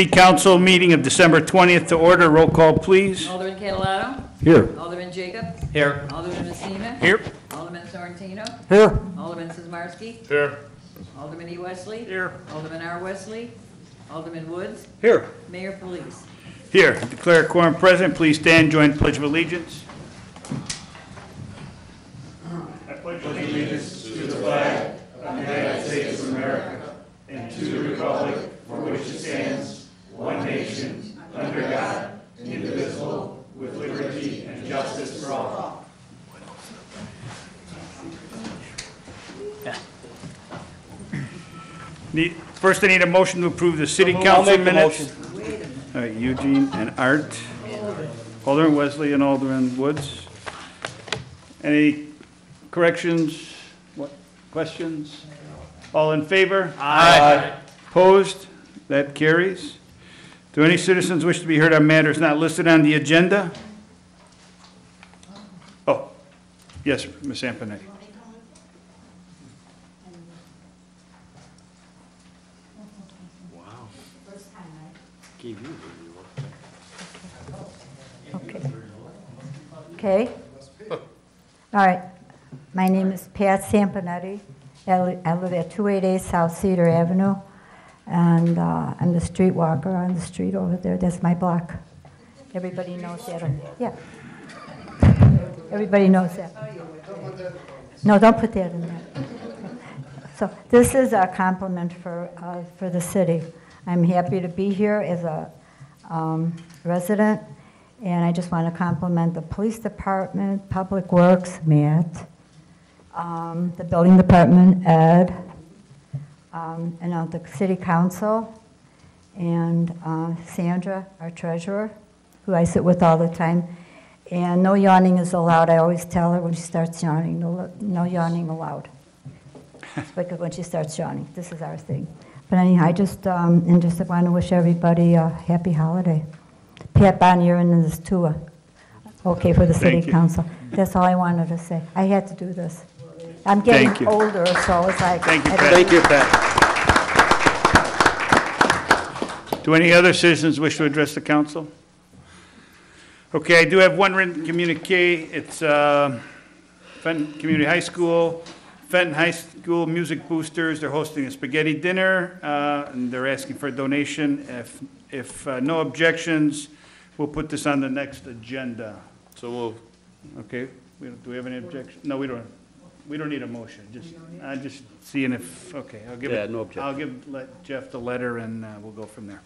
City Council meeting of December 20th to order. Roll call, please. Alderman Catalano. Here. Alderman Jacob. Here. Alderman Messina. Here. Alderman Sorrentino. Here. Alderman Sizmarsky. Here. Alderman E. Wesley. Here. Alderman R. Wesley. Alderman Woods. Here. Mayor Pulice. Here. Declare quorum present. Please stand, join Pledge of Allegiance. Need- First, I need a motion to approve the city council minutes. All right, Eugene and Art. Alderman Wesley and Alderman Woods. Any corrections, what, questions? All in favor? Aye. Opposed? That carries. Do any citizens wish to be heard on matters not listed on the agenda? Oh, yes, Ms. Amponetti. Okay. All right. My name is Pat Sampanetti. I live at 288 South Cedar Avenue, and uh, I'm the street walker on the street over there. That's my block. Everybody knows that. Yeah. Everybody knows that. No, don't put that in there. So this is a compliment for, uh, for the city. I'm happy to be here as a um, resident, and I just want to compliment the police department, Public Works, Matt, um, the building department, Ed, um, and uh, the city council, and uh, Sandra, our treasurer, who I sit with all the time. And no yawning is allowed. I always tell her when she starts yawning, no, no yawning allowed. Because when she starts yawning, this is our thing. But anyhow, I just, um, and just want to wish everybody a happy holiday. Pat Bonnier and this too, uh, okay for the city Thank you. council. That's all I wanted to say. I had to do this. I'm getting you. older, so it's like. Thank you, I- Pat. Thank you, Pat. Do any other citizens wish to address the council? Okay, I do have one written communique. It's uh, Fenton Community High School, Fenton High School Music Boosters. They're hosting a spaghetti dinner, uh, and they're asking for a donation. If, if uh, no objections, we'll put this on the next agenda. So move. Okay, we don't- do we have any objection? No, we don't, we don't need a motion, just, I'm just seeing if, okay, I'll give it. Yeah, no objection. I'll give, let Jeff the letter and uh, we'll go from there.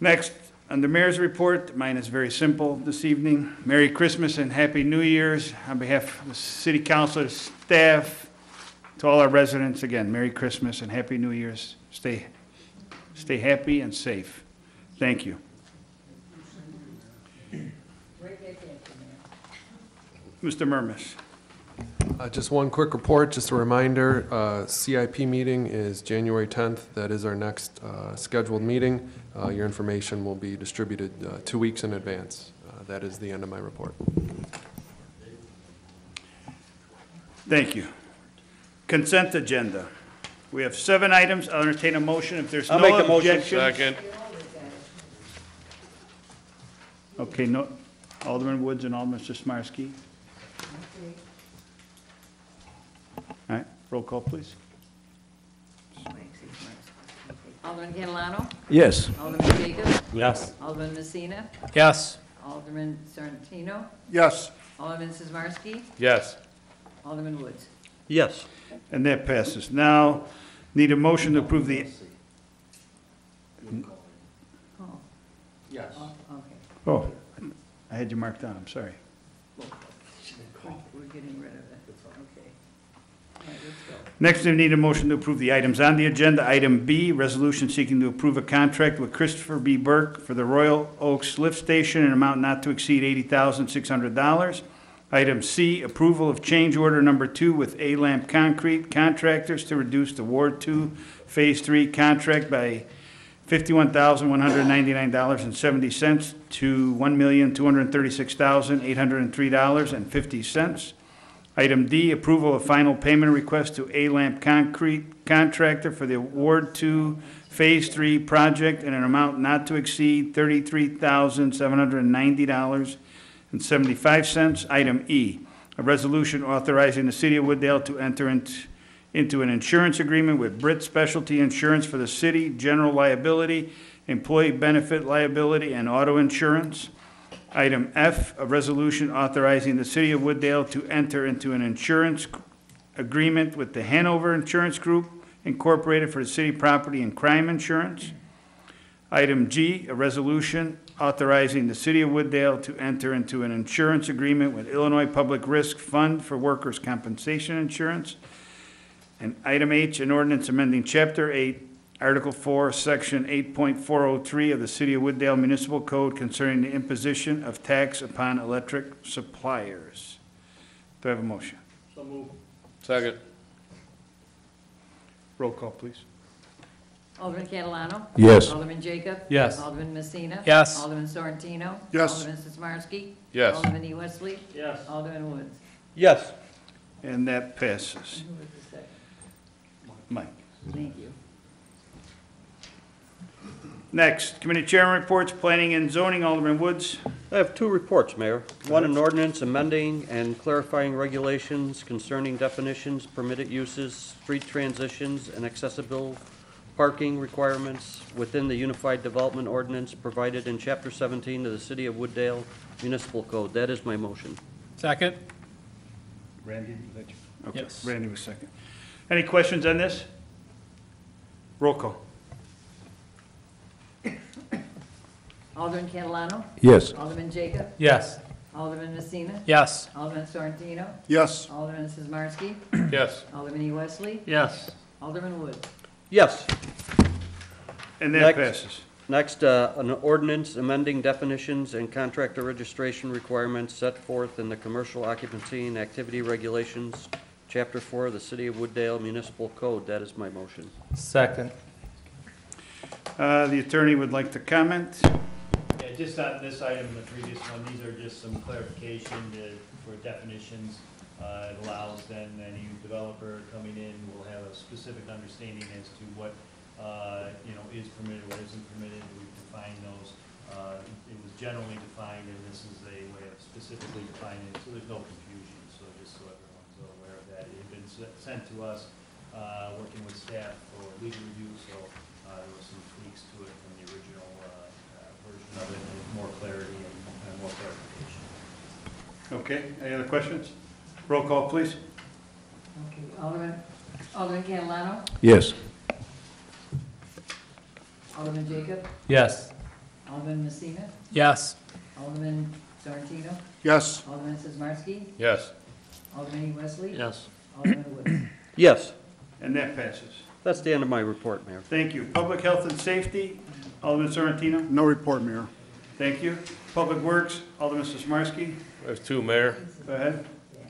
Next, on the mayor's report, mine is very simple this evening. Merry Christmas and Happy New Year's on behalf of the city council, staff, to all our residents, again, Merry Christmas and Happy New Year's. Stay, stay happy and safe. Thank you. Mr. Mermuys. Uh, Just one quick report, just a reminder, uh, CIP meeting is January 10th. That is our next uh, scheduled meeting. Uh, Your information will be distributed uh, two weeks in advance. Uh, That is the end of my report. Thank you. Consent agenda. We have seven items. I'll entertain a motion if there's I'll make no the motion. Second. Okay, no, Alderman Woods and Alderman Sismarski. All right, roll call, please. Alderman Catalano. Yes. Alderman Jacob. Yes. Alderman Messina. Yes. Alderman Sorrentino. Yes. Alderman Sizmarsky. Yes. Alderman Woods. Yes. And that passes. Now, need a motion to approve the, Oh, Yes. okay. oh, I had you marked down, I'm sorry. We're we're getting rid of it. Okay. All right, let's go. Next, I need a motion to approve the items on the agenda. Item B, resolution seeking to approve a contract with Christopher B. Burke for the Royal Oaks Lift Station in an amount not to exceed $80,600. Item C, approval of change order number two with A-Lamp Concrete Contractors to reduce the Ward Two Phase Three contract by $51,199.70 to $1,236,803.50. Item D, approval of final payment request to A-Lamp Concrete Contractor for the award Two Phase Three project in an amount not to exceed thirty-three thousand, seven hundred and ninety dollars and seventy-five cents. Item E, a resolution authorizing the city of Wood Dale to enter int- into an insurance agreement with Brit Specialty Insurance for the city, general liability, employee benefit liability, and auto insurance. Item F, a resolution authorizing the city of Wood Dale to enter into an insurance agreement with the Hanover Insurance Group Incorporated for city property and crime insurance. Item G, a resolution authorizing the city of Wood Dale to enter into an insurance agreement with Illinois Public Risk Fund for workers' compensation insurance. And item H, an ordinance amending Chapter 8, Article 4, Section 8.403 of the City of Wood Dale Municipal Code concerning the imposition of tax upon electric suppliers. Do I have a motion? Second. Roll call, please. Alderman Catalano? Yes. Alderman Jacob? Yes. Alderman Messina? Yes. Alderman Sorrentino? Yes. Alderman Sizmarsky? Yes. Alderman E. Wesley? Yes. Alderman Woods? Yes. And that passes. Who was the second? Mike. Thank you. Next, committee chairman reports, planning and zoning, Alderman Woods. I have two reports, Mayor. One, an ordinance amending and clarifying regulations concerning definitions, permitted uses, street transitions, and accessible parking requirements within the Unified Development Ordinance provided in Chapter 17 of the City of Wood Dale Municipal Code. That is my motion. Second? Randy, was that you? Okay, Yes. Randy was second. Any questions on this? Roll call. Alderman Catalano? Yes. Alderman Jacob? Yes. Alderman Messina? Yes. Alderman Sorrentino? Yes. Alderman Sizmarsky? Yes. Alderman E. Wesley? Yes. Alderman Woods? Yes. And that Next. passes. Next, uh, an ordinance amending definitions and contractor registration requirements set forth in the Commercial Occupancy and Activity Regulations, Chapter 4 of the City of Wood Dale Municipal Code. That is my motion. Second? Uh, The attorney would like to comment. Just on this item, and the previous one, these are just some clarification to- for definitions. Uh, It allows then any developer coming in will have a specific understanding as to what, uh, you know, is permitted, what isn't permitted. We've defined those. Uh, It was generally defined, and this is a way of specifically defining it, so there's no confusion. So just so everyone's aware of that. It had been se- sent to us, uh, working with staff for legal review, so uh, there were some tweaks to it from the original uh, version of it, and more clarity and and more clarification. Okay, any other questions? Roll call, please. Okay, Alderman, Alderman Catalano? Yes. Alderman Jacob? Yes. Alderman Messina? Yes. Alderman Sorrentino? Yes. Alderman Sizmarsky? Yes. Alderman E. Wesley? Yes. Alderman Woods? Yes. And that passes. That's the end of my report, Mayor. Thank you. Public health and safety, Alderman Sorrentino. No report, Mayor. Thank you. Public works, Alderman Sismarski. I have two, Mayor. Go ahead.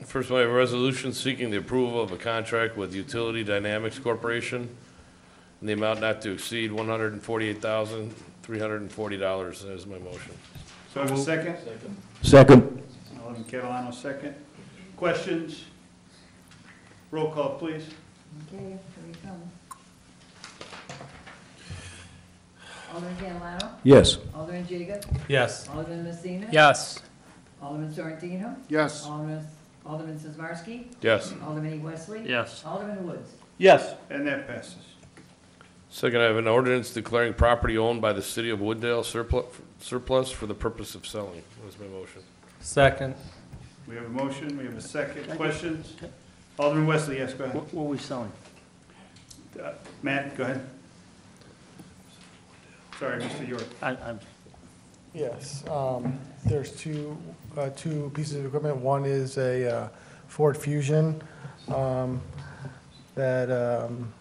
First, one, I have a resolution seeking the approval of a contract with Utility Dynamics Corporation in the amount not to exceed one hundred and forty-eight thousand, three hundred and forty dollars. That is my motion. So I have a second? Second. Alderman Catalano, second. Questions? Roll call, please. Okay, here we come. Alderman Catalano? Yes. Alderman Jacob? Yes. Alderman Messina? Yes. Alderman Sorrentino? Yes. Alderman, Alderman Sizmarsky? Yes. Alderman E. Wesley? Yes. Alderman Woods? Yes. And that passes. Second, I have an ordinance declaring property owned by the city of Wood Dale surplus, surplus for the purpose of selling. That is my motion. Second? We have a motion, we have a second. Questions? Alderman Wesley, yes, go ahead. What were we selling? Uh, Matt, go ahead. Sorry, Mr. York. I'm, Yes, um, there's two, uh, two pieces of equipment. One is a uh, Ford Fusion um, that um,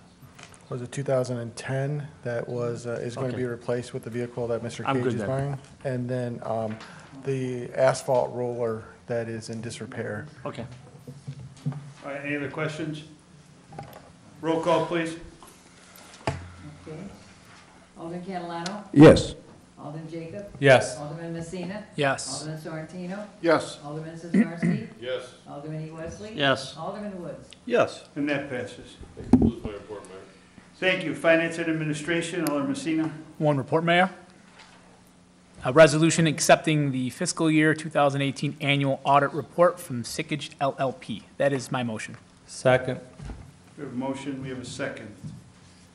was a 2010 that was, uh, is going to be replaced with the vehicle that Mr. I'm Cage good is then. buying. And then um, the asphalt roller that is in disrepair. okay. All right, any other questions? Roll call, please. Okay. Alderman Catalano? Yes. Alderman Jacob? Yes. Alderman Messina? Yes. Alderman Sorrentino? Yes. Alderman Sizmarsky? Yes. Alderman E. Wesley? Yes. Alderman Woods? Yes. And that passes. That concludes my report, Mayor. Thank you. Finance and Administration, Alderman Messina. One report, Mayor. A resolution accepting the fiscal year 2018 annual audit report from Sikich LLP. That is my motion. Second. We have a motion, we have a second.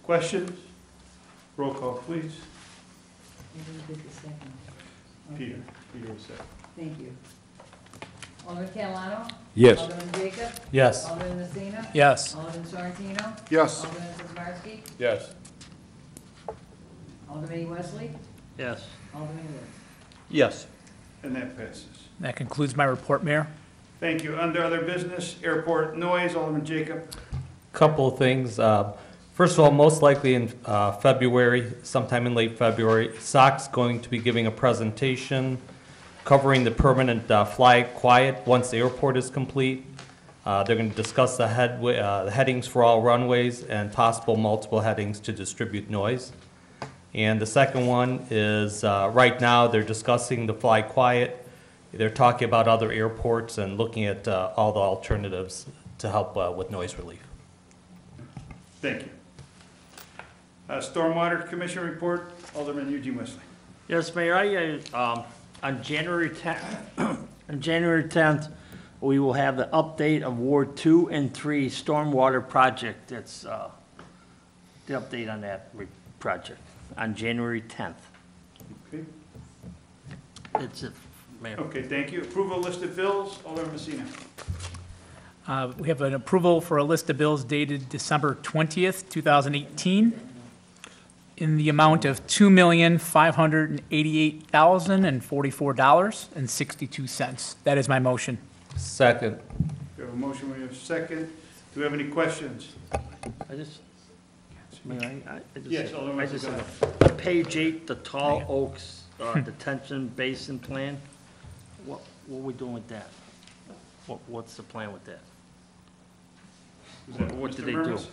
Questions? Roll call, please. Who did the second? Peter, Peter was second. Thank you. Alderman Catalano? Yes. Alderman Jacob? Yes. Alderman Messina? Yes. Alderman Sorrentino? Yes. Alderman Sizmarsky? Yes. Alderman Wesley? Yes. Alderman Woods? Yes. And that passes. That concludes my report, Mayor. Thank you. Under other business, airport noise, Alderman Jacob. Couple of things. Uh, First of all, most likely in uh, February, sometime in late February, SOC's going to be giving a presentation covering the permanent uh, fly quiet once the airport is complete. Uh, They're going to discuss the headway, uh, the headings for all runways and possible multiple headings to distribute noise. And the second one is, uh, right now, they're discussing the fly quiet. They're talking about other airports and looking at uh, all the alternatives to help with noise relief. Thank you. Uh, Stormwater Commission report, Alderman Eugene Wesley. Yes, Mayor, I, uh, um, on January 10th, on January 10th, we will have the update of Ward 2 and 3 stormwater project. That's, uh, the update on that re- project, on January 10th. Okay. That's it, Mayor. Okay, thank you. Approval list of listed bills, Alderman Messina. Uh, We have an approval for a list of bills dated December 20th, 2018, in the amount of $2,588,044.62. That is my motion. Second. We have a motion, we have a second. Do we have any questions? I just, Mayor, I, I- I just. Yes, Alderman I Wesley, just go have- On page eight, the Tall Oaks uh, detention basin plan, what, what are we doing with that? What, what's the plan with that? Is that What Mr. did they do? Mermuys?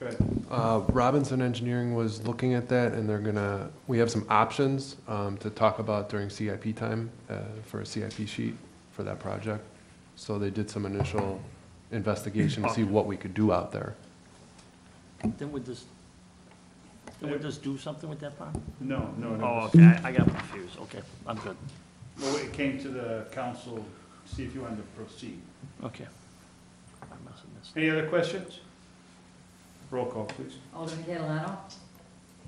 Go ahead. Uh, Robinson Engineering was looking at that, and they're gonna, we have some options um, to talk about during CIP time uh, for a CIP sheet for that project. So they did some initial investigation to see what we could do out there. Didn't we just, didn't we just do something with that pond? No, no, no. Oh, okay, I I got confused, okay, I'm good, Well, it came to the council, to see if you wanted to proceed. okay. I must have missed. Any other questions? Roll call, please. Alderman Catalano?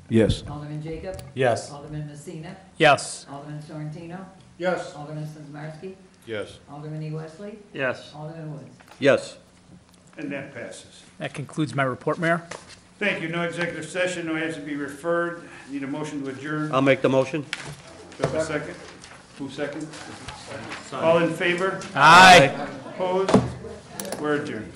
Yes. Alderman Jacob? Yes. Alderman Messina? Yes. Alderman Sorrentino? Yes. Alderman Sizmarsky? Yes. Alderman E. Wesley? Yes, Alderman Woods? Yes. And that passes. That concludes my report, Mayor. Thank you. No executive session, no has to be referred. Need a motion to adjourn. I'll make the motion. Do I have a second? Who second? All in favor? Aye. Opposed? We're adjourned.